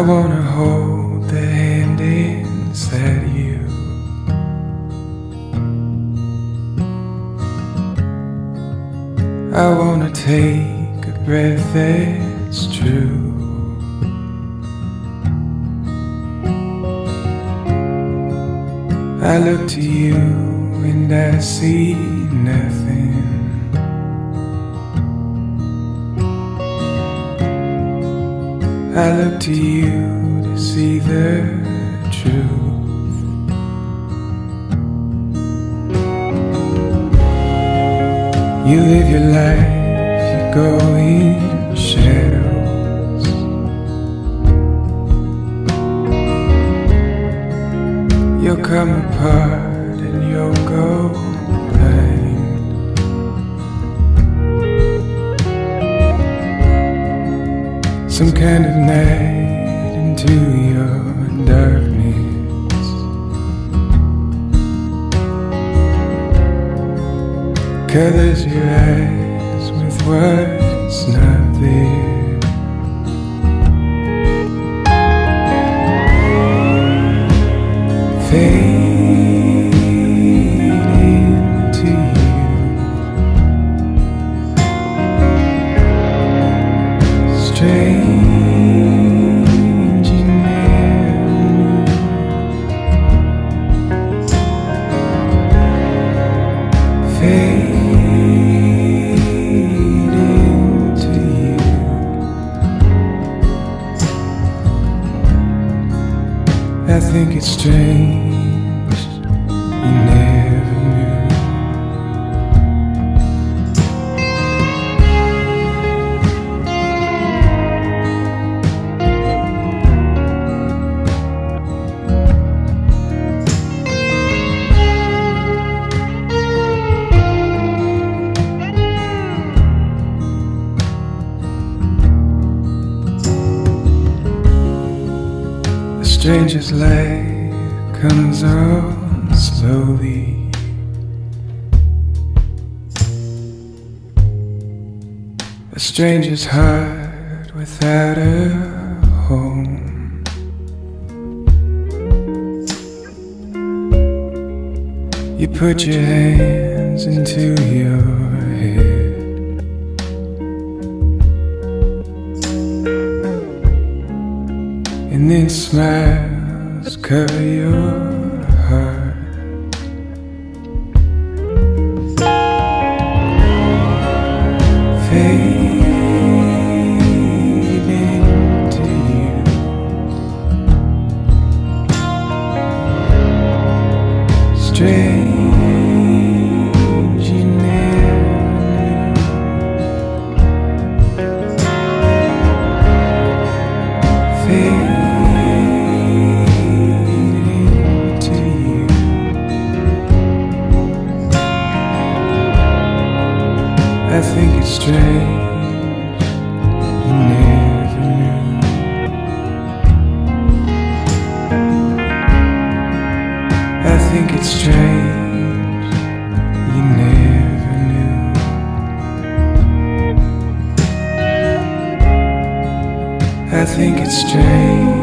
I wanna hold the hand inside you. I wanna take a breath that's true. I look to you and I see nothing. I look to you to see the truth. You live your life, you go in shadows. You'll come apart Some kind of night into your darkness. Colors your eyes with what's not there. Fade I think it's strange stranger's light comes on slowly. A stranger's heart without a home. You put your hands into your And then smiles cover your heart. I think it's strange you never knew. I think it's strange you never knew. I think it's strange